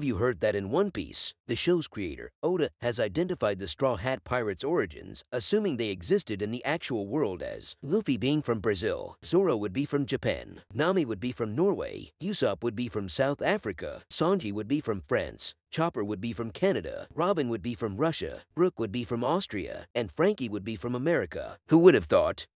Have you heard that in One Piece, the show's creator, Oda, has identified the Straw Hat Pirates' origins, assuming they existed in the actual world as Luffy being from Brazil, Zoro would be from Japan, Nami would be from Norway, Usopp would be from South Africa, Sanji would be from France, Chopper would be from Canada, Robin would be from Russia, Brook would be from Austria, and Franky would be from America. Who would have thought?